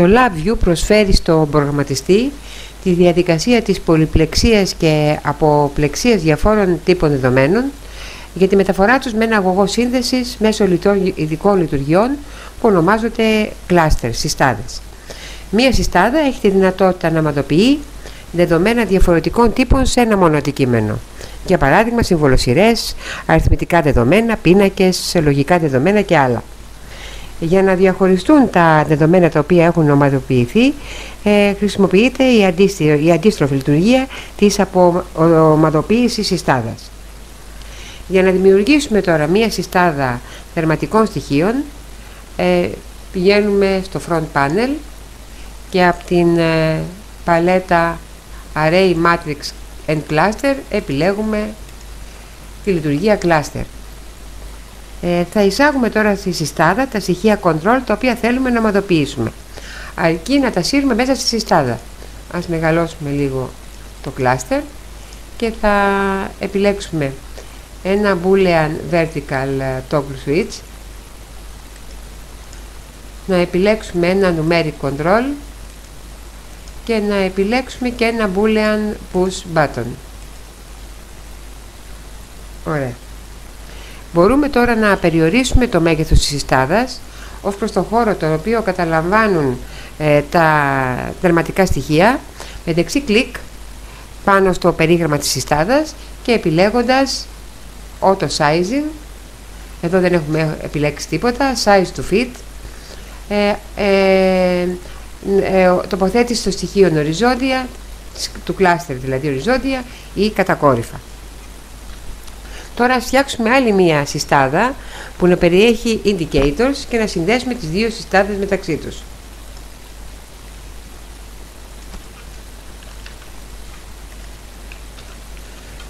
Το LabVIEW προσφέρει στον προγραμματιστή τη διαδικασία της πολυπλεξίας και αποπλεξίας διαφόρων τύπων δεδομένων για τη μεταφορά τους με ένα αγωγό σύνδεσης μέσω ειδικών λειτουργιών που ονομάζονται κλάστερ, συστάδες. Μία συστάδα έχει τη δυνατότητα να αματοποιεί δεδομένα διαφορετικών τύπων σε ένα μόνο αντικείμενο. Για παράδειγμα, συμβολοσυρές, αριθμητικά δεδομένα, πίνακες, λογικά δεδομένα και άλλα. Για να διαχωριστούν τα δεδομένα τα οποία έχουν ομαδοποιηθεί, ε, χρησιμοποιείται η, η αντίστροφη λειτουργία της ομαδοποίησης συστάδας. Για να δημιουργήσουμε τώρα μία συστάδα θερματικών στοιχείων, ε, πηγαίνουμε στο front panel και από την ε, παλέτα Array Matrix and Cluster επιλέγουμε τη λειτουργία Cluster. Ε, θα εισάγουμε τώρα στη συστάδα τα στοιχεία control τα οποία θέλουμε να ομαδοποιήσουμε. Αρκεί να τα σύρουμε μέσα στη συστάδα. Ας μεγαλώσουμε λίγο το cluster και θα επιλέξουμε ένα boolean vertical ε, toggle switch να επιλέξουμε ένα numeric control και να επιλέξουμε και ένα boolean push button ωραία μπορούμε τώρα να περιορίσουμε το μέγεθος της συστάδας ως προς το χώρο το οποίο καταλαμβάνουν ε, τα τερματικά στοιχεία. Με δεξί κλικ πάνω στο περίγραμμα της συστάδας και επιλέγοντας auto sizing. Εδώ δεν έχουμε επιλέξει τίποτα size to fit. Ε, ε, ε, τοποθέτηση των στοιχείων οριζόντια του κλάστερ δηλαδή οριζόντια ή κατακόρυφα τώρα ας φτιάξουμε άλλη μία συστάδα που να περιέχει indicators και να συνδέσουμε τις δύο συστάδες μεταξύ τους.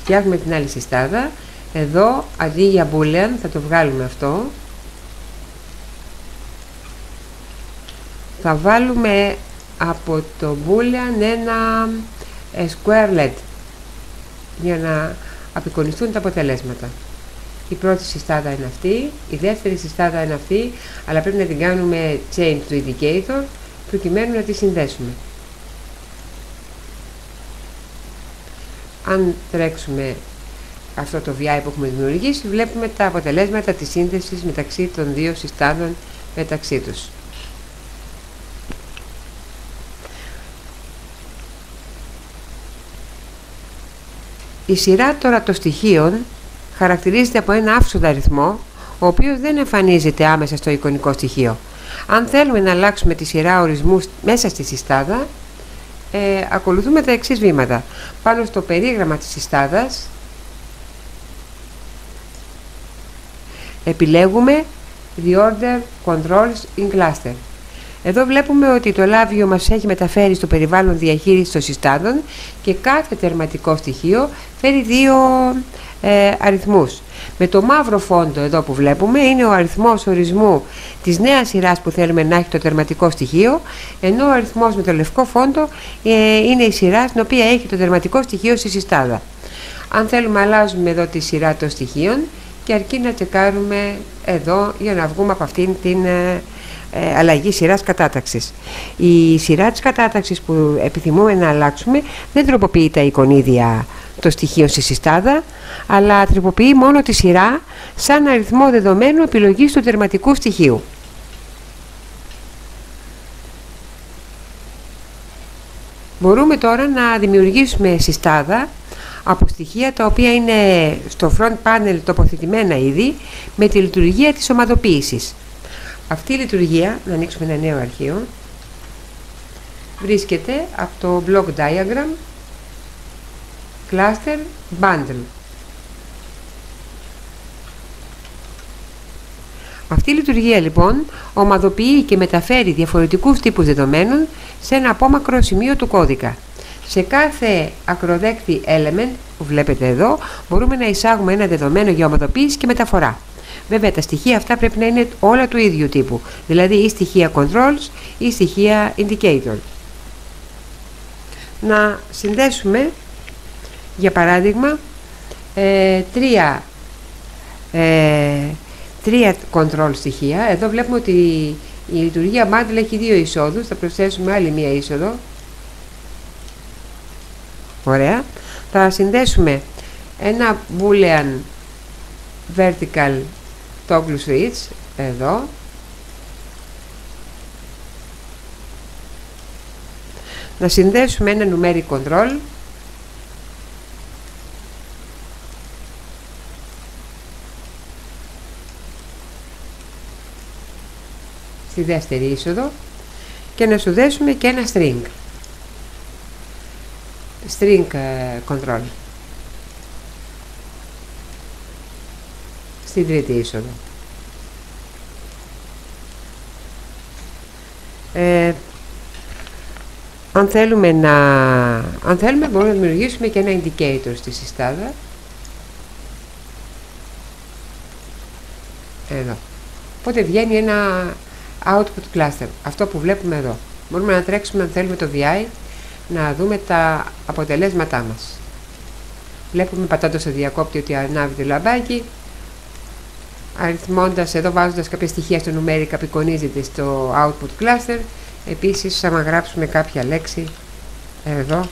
Φτιάχνουμε την άλλη συστάδα. Εδώ αντί για boolean θα το βγάλουμε αυτό. Θα βάλουμε από το boolean ένα ε, square LED για να απεικονιστούν τα αποτελέσματα η πρώτη συστάδα είναι αυτή η δεύτερη συστάδα είναι αυτή αλλά πρέπει να την κάνουμε change to indicator προκειμένου να τη συνδέσουμε αν τρέξουμε αυτό το VI που έχουμε δημιουργήσει βλέπουμε τα αποτελέσματα της σύνδεσης μεταξύ των δύο συστάδων μεταξύ τους. Η σειρά τώρα των στοιχείων χαρακτηρίζεται από ένα άφσοντα αριθμό ο οποίος δεν εμφανίζεται άμεσα στο εικονικό στοιχείο. Αν θέλουμε να αλλάξουμε τη σειρά ορισμούς μέσα στη συστάδα ε, ακολουθούμε τα εξής βήματα. Πάνω στο περίγραμμα της συστάδας επιλέγουμε The Order Controls in Cluster. Εδώ βλέπουμε ότι το λάβιο μας έχει μεταφέρει στο περιβάλλον διαχείρισης των συστάδων και κάθε τερματικό στοιχείο φέρει δύο ε, αριθμούς. Με το μαύρο φόντο εδώ που βλέπουμε είναι ο αριθμός ορισμού της νέας σειράς που θέλουμε να έχει το τερματικό στοιχείο ενώ ο αριθμός με το λευκό φόντο ε, είναι η σειρά στην οποία έχει το τερματικό στοιχείο στη συστάδα. Αν θέλουμε αλλάζουμε εδώ τη σειρά των στοιχείων και αρκεί να τσεκάρουμε εδώ για να βγούμε από αυτήν την ε, ε, αλλαγή σειράς κατάταξης. Η σειρά της κατάταξης που επιθυμούμε να αλλάξουμε δεν τροποποιεί τα εικονίδια το στοιχείο στη συστάδα, αλλά τροποποιεί μόνο τη σειρά σαν αριθμό δεδομένου επιλογής του τερματικού στοιχείου. Μπορούμε τώρα να δημιουργήσουμε συστάδα από στοιχεία τα οποία είναι στο front panel τοποθετημένα ήδη με τη λειτουργία της ομαδοποίησης. Αυτή η λειτουργία, να ανοίξουμε ένα νέο αρχείο, βρίσκεται από το block diagram cluster bundle. Αυτή η λειτουργία λοιπόν ομαδοποιεί και μεταφέρει διαφορετικούς τύπους δεδομένων σε ένα απόμακρο σημείο του κώδικα. Σε κάθε ακροδέκτη element που βλέπετε εδώ μπορούμε να εισάγουμε ένα δεδομένο για ομαδοποίηση και μεταφορά. Βέβαια τα στοιχεία αυτά πρέπει να είναι όλα του ίδιου τύπου, δηλαδή ή στοιχεία controls ή στοιχεία indicator. Να συνδέσουμε για παράδειγμα ε, τρία, ε, τρία control στοιχεία. Εδώ βλέπουμε ότι Η λειτουργία bundle έχει δύο εισόδους, θα προσθέσουμε άλλη μία είσοδο. Ωραία. Θα συνδέσουμε ένα boolean vertical toggle switch εδώ. Να συνδέσουμε ένα numeric control. Στη δεύτερη είσοδο. Και να σου δέσουμε και ένα string. String ε, control στην τρίτη είσοδο. Ε, αν θέλουμε να αν θέλουμε μπορούμε να δημιουργήσουμε και ένα indicator στη συστάδα. Εδώ. Οπότε βγαίνει ένα output cluster αυτό που βλέπουμε εδώ. Μπορούμε να τρέξουμε αν θέλουμε το VI να δούμε τα αποτελέσματά μας. Βλέπουμε πατώντας το διακόπτη ότι ανάβει το λαμπάκι αριθμώντας εδώ βάζοντας κάποια στοιχεία στο numeric απεικονίζεται στο output cluster. Επίσης άμα γράψουμε κάποια λέξη εδώ.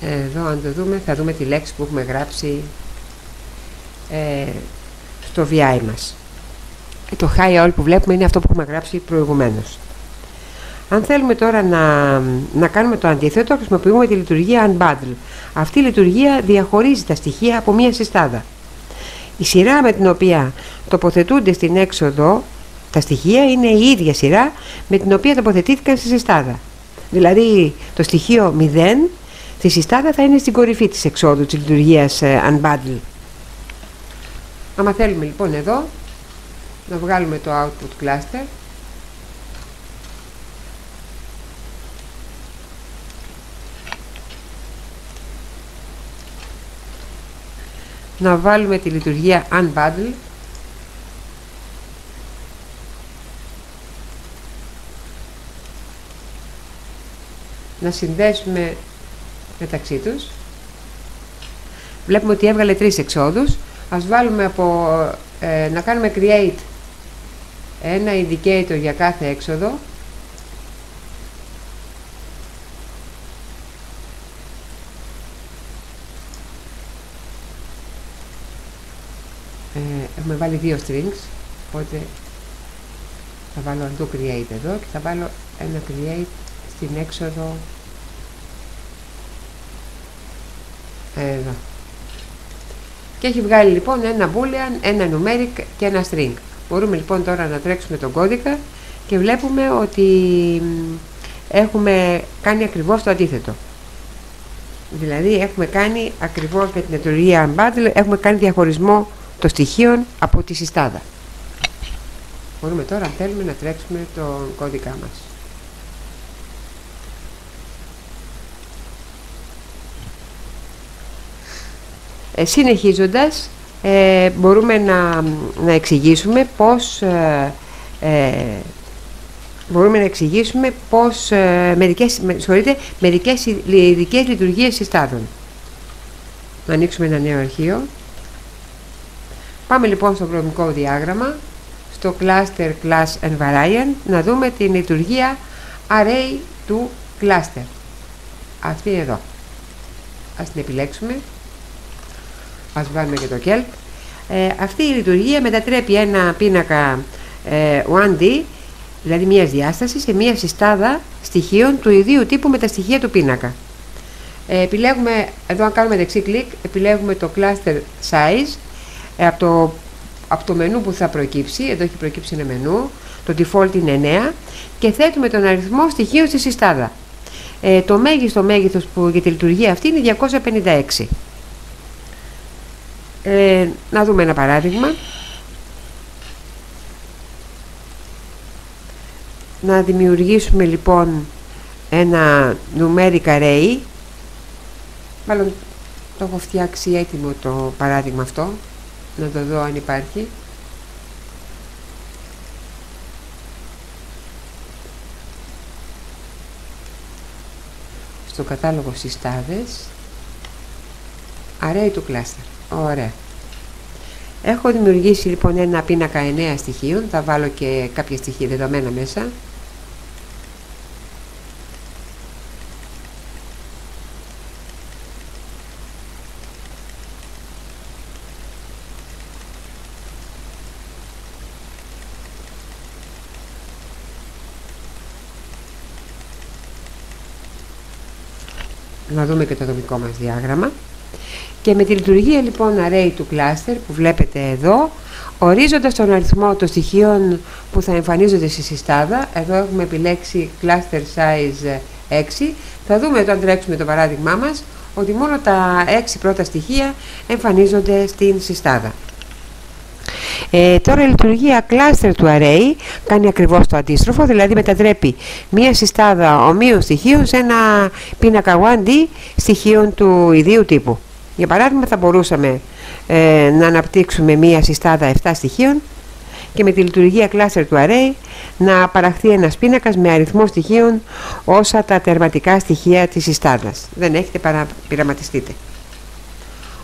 Εδώ αν το δούμε θα δούμε τη λέξη που έχουμε γράψει ε, στο VI μας. Και το high all που βλέπουμε είναι αυτό που έχουμε γράψει προηγουμένως αν θέλουμε τώρα να, να κάνουμε το αντίθετο χρησιμοποιούμε τη λειτουργία unbundle αυτή η λειτουργία διαχωρίζει τα στοιχεία από μία συστάδα η σειρά με την οποία τοποθετούνται στην έξοδο τα στοιχεία είναι η ίδια σειρά με την οποία τοποθετήθηκαν στη συστάδα. Δηλαδή το στοιχείο 0 στη συστάδα θα είναι στην κορυφή της εξόδου της λειτουργίας ε, unbundle. Άμα θέλουμε λοιπόν εδώ να βγάλουμε το output cluster να βάλουμε τη λειτουργία unbundle. Να συνδέσουμε μεταξύ τους. Βλέπουμε ότι έβγαλε τρεις εξόδους. Ας βάλουμε από ε, να κάνουμε create ένα indicator για κάθε έξοδο ε, έχουμε βάλει δύο strings οπότε θα βάλω αντού create εδώ και θα βάλω ένα create στην έξοδο εδώ. Και έχει βγάλει λοιπόν ένα boolean, ένα numeric και ένα string. Μπορούμε λοιπόν τώρα να τρέξουμε τον κώδικα και βλέπουμε ότι έχουμε κάνει ακριβώς το αντίθετο. Δηλαδή έχουμε κάνει ακριβώς με την λειτουργία unbundle έχουμε κάνει διαχωρισμό των στοιχείων από τη συστάδα μπορούμε τώρα αν θέλουμε να τρέξουμε τον κώδικά μας Ε, συνεχίζοντας, ε, μπορούμε να, να εξηγήσουμε πώς ε, ε μπορούμε να εξηγήσουμε πώς ε, μερικές, συγχωρείτε, μερικές ειδικές λειτουργίες συστάδων. Να ανοίξουμε ένα νέο αρχείο. Πάμε λοιπόν στο προμικό διάγραμμα, στο cluster class invariant, να δούμε την λειτουργία array του cluster. Αυτή είναι εδώ. Ας την επιλέξουμε ας βάλουμε και το kelp ε, αυτή η λειτουργία μετατρέπει ένα πίνακα ε, 1D δηλαδή μιας διάστασης σε μια συστάδα στοιχείων του ιδίου τύπου με τα στοιχεία του πίνακα ε, επιλέγουμε, εδώ αν κάνουμε δεξί κλικ επιλέγουμε το cluster size ε, από, το, από το μενού που θα προκύψει εδώ έχει προκύψει ένα μενού το default είναι 9 και θέτουμε τον αριθμό στοιχείων στη συστάδα ε, το μέγιστο μέγεθος που για τη λειτουργία αυτή είναι 256 ε, να δούμε ένα παράδειγμα. Να δημιουργήσουμε λοιπόν ένα numeric array. Μάλλον το έχω φτιάξει έτοιμο το παράδειγμα αυτό. Να το δω αν υπάρχει. Στο κατάλογο συστάδες array του cluster Ωραία. Έχω δημιουργήσει λοιπόν ένα πίνακα 9 στοιχείων, θα βάλω και κάποια στοιχεία δεδομένα μέσα. Να δούμε και το δομικό μας διάγραμμα. Και με τη λειτουργία λοιπόν array του cluster που βλέπετε εδώ ορίζοντας τον αριθμό των στοιχείων που θα εμφανίζονται στη συστάδα εδώ έχουμε επιλέξει cluster size 6 θα δούμε όταν τρέξουμε το παράδειγμά μας ότι μόνο τα 6 πρώτα στοιχεία εμφανίζονται στην συστάδα ε, τώρα η λειτουργία cluster του array κάνει ακριβώς το αντίστροφο, δηλαδή μετατρέπει μία συστάδα ομοίων στοιχείων σε ένα πίνακα 1D στοιχείων του ιδίου τύπου. Για παράδειγμα θα μπορούσαμε ε, να αναπτύξουμε μία συστάδα 7 στοιχείων και με τη λειτουργία cluster του array να παραχθεί ένας πίνακας με αριθμό στοιχείων όσα τα τερματικά στοιχεία της συστάδας. Δεν έχετε παρά πειραματιστείτε.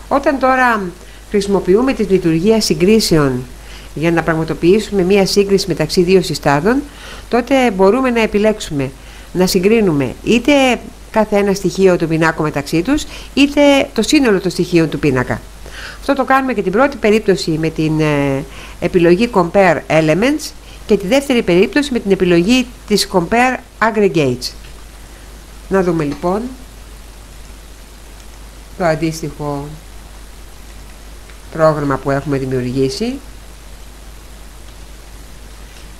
Όταν τώρα χρησιμοποιούμε τη λειτουργία συγκρίσεων για να πραγματοποιήσουμε μία σύγκριση μεταξύ δύο συστάδων, τότε μπορούμε να επιλέξουμε να συγκρίνουμε είτε κάθε ένα στοιχείο του πινάκου μεταξύ τους, είτε το σύνολο των στοιχείων του πίνακα. Αυτό το κάνουμε και την πρώτη περίπτωση με την ε, επιλογή Compare Elements και τη δεύτερη περίπτωση με την επιλογή της Compare Aggregates. Να δούμε λοιπόν το αντίστοιχο πρόγραμμα που έχουμε δημιουργήσει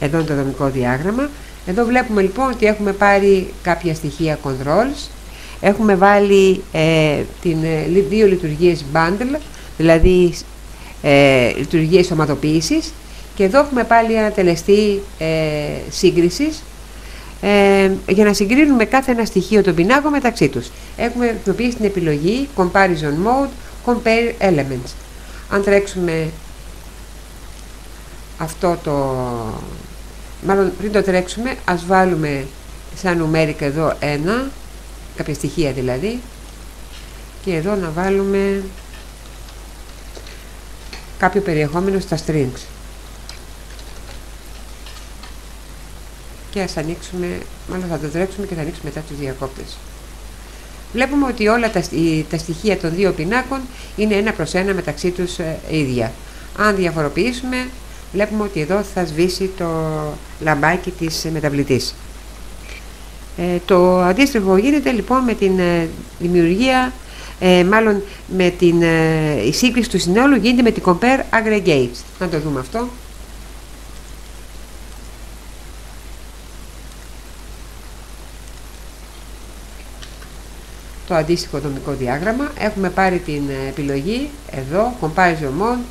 εδώ είναι το δομικό διάγραμμα. Εδώ βλέπουμε λοιπόν ότι έχουμε πάρει κάποια στοιχεία controls. Έχουμε βάλει ε, την, ε, δύο λειτουργίες bundle δηλαδή ε, λειτουργίες ομαδοποίησης. Και εδώ έχουμε πάλι ένα τελεστή ε, σύγκρισης ε, για να συγκρίνουμε κάθε ένα στοιχείο των πινάκων μεταξύ τους. Έχουμε χρησιμοποιήσει την επιλογή Comparison Mode, Compare Elements. Αν τρέξουμε αυτό το μάλλον πριν το τρέξουμε ας βάλουμε σαν νουμέρικα εδώ ένα κάποια στοιχεία δηλαδή και εδώ να βάλουμε κάποιο περιεχόμενο στα strings και ας ανοίξουμε μάλλον θα το τρέξουμε και θα ανοίξουμε μετά τους διακόπτες βλέπουμε ότι όλα τα, τα στοιχεία των δύο πινάκων είναι ένα προς ένα μεταξύ τους ε, ίδια. Αν διαφοροποιήσουμε βλέπουμε ότι εδώ θα σβήσει το λαμπάκι της μεταβλητής. Ε, το αντίστοιχο γίνεται λοιπόν με την ε, δημιουργία, ε, μάλλον με την ε, η σύγκριση του συνόλου γίνεται με την compare aggregates. Να το δούμε αυτό. το αντίστοιχο δομικό διάγραμμα. Έχουμε πάρει την ε, επιλογή εδώ, Comparison Mode,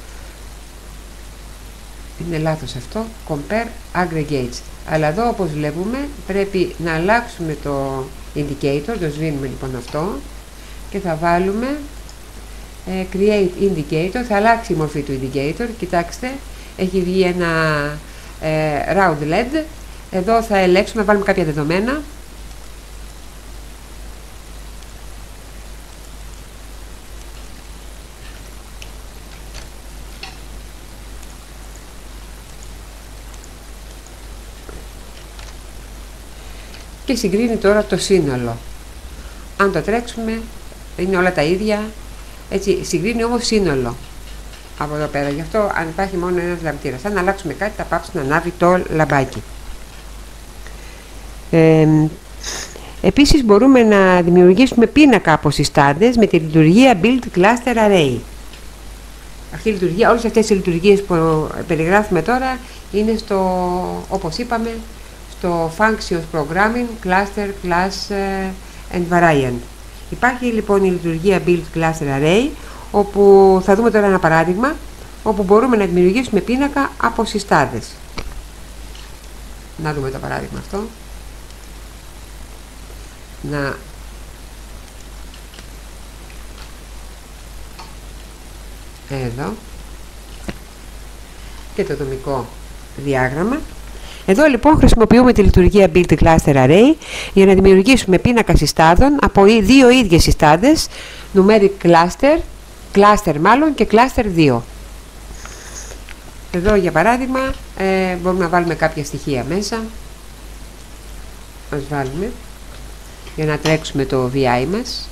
είναι λάθος αυτό, Compare Aggregates. Αλλά εδώ όπως βλέπουμε πρέπει να αλλάξουμε το indicator, το σβήνουμε λοιπόν αυτό και θα βάλουμε ε, Create Indicator, θα αλλάξει η μορφή του indicator, κοιτάξτε, έχει βγει ένα ε, round LED, εδώ θα ελέγξουμε, βάλουμε κάποια δεδομένα, και συγκρίνει τώρα το σύνολο. Αν το τρέξουμε είναι όλα τα ίδια, έτσι συγκρίνει όμως σύνολο από εδώ πέρα. Γι' αυτό αν υπάρχει μόνο ένας λαμπτήρας, αν αλλάξουμε κάτι θα πάψει να ανάβει το λαμπάκι. Ε, επίσης μπορούμε να δημιουργήσουμε πίνακα από συστάντες με τη λειτουργία Build Cluster Array. Αυτή η λειτουργία, όλες αυτές οι λειτουργίες που περιγράφουμε τώρα είναι στο, όπως είπαμε, το Functions Programming Cluster Class ε, and Variant. Υπάρχει λοιπόν η λειτουργία Build Cluster Array όπου θα δούμε τώρα ένα παράδειγμα όπου μπορούμε να δημιουργήσουμε πίνακα από συστάδες. Να δούμε το παράδειγμα αυτό. Να εδώ και το δομικό διάγραμμα εδώ λοιπόν χρησιμοποιούμε τη λειτουργία Build Cluster Array για να δημιουργήσουμε πίνακα συστάδων από δύο ίδιες συστάδες, numeric cluster, cluster μάλλον και cluster 2. εδώ για παράδειγμα ε, μπορούμε να βάλουμε κάποια στοιχεία μέσα ας βάλουμε για να τρέξουμε το VI μας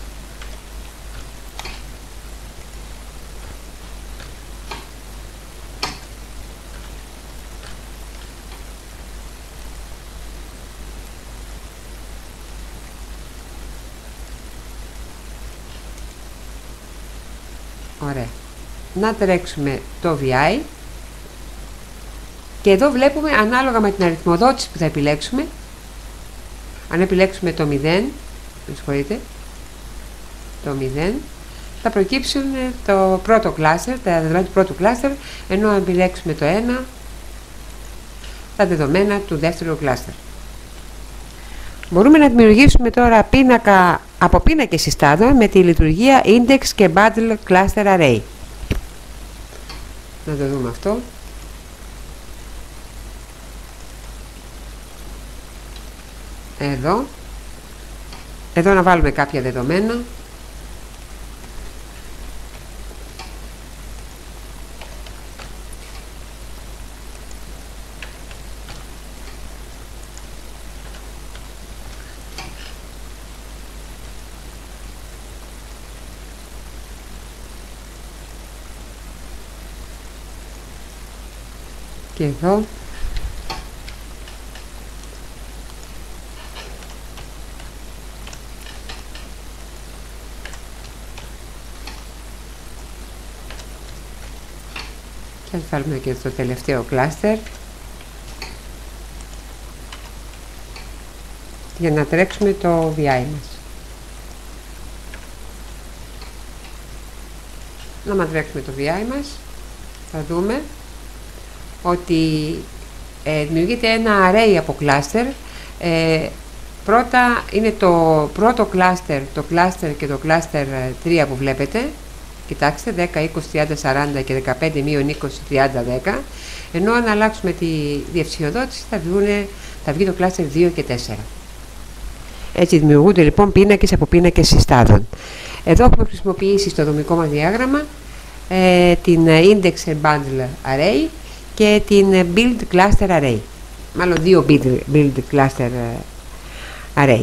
Ωραία. Να τρέξουμε το VI και εδώ βλέπουμε ανάλογα με την αριθμοδότηση που θα επιλέξουμε αν επιλέξουμε το 0 με συγχωρείτε το 0 θα προκύψουν το πρώτο κλάστερ, τα δεδομένα του πρώτου κλάστερ ενώ αν επιλέξουμε το 1 τα δεδομένα του δεύτερου κλάστερ. Μπορούμε να δημιουργήσουμε τώρα πίνακα από πίνακες συστάδων με τη λειτουργία Index και Bundle Cluster Array. Να το δούμε αυτό. Εδώ. Εδώ να βάλουμε κάποια δεδομένα. Και εδώ. Και ας βάλουμε και το τελευταίο κλάστερ. Για να τρέξουμε το VI μας. Να μαντρέξουμε το VI μας, θα δούμε ότι ε, δημιουργείται ένα array από κλάστερ. Ε, πρώτα είναι το πρώτο κλάστερ, το κλάστερ και το κλάστερ 3 που βλέπετε. Κοιτάξτε, 10, 20, 30, 40 και 15, μείον 20, 30, 10. Ενώ αν αλλάξουμε τη διευθυνοδότηση θα, θα βγει το κλάστερ 2 και 4. Έτσι δημιουργούνται λοιπόν πίνακες από πίνακες συστάδων. Εδώ έχουμε χρησιμοποιήσει στο δομικό μας διάγραμμα ε, την Index Bundle Array και την Build Cluster Array. Μάλλον δύο Build Cluster Array.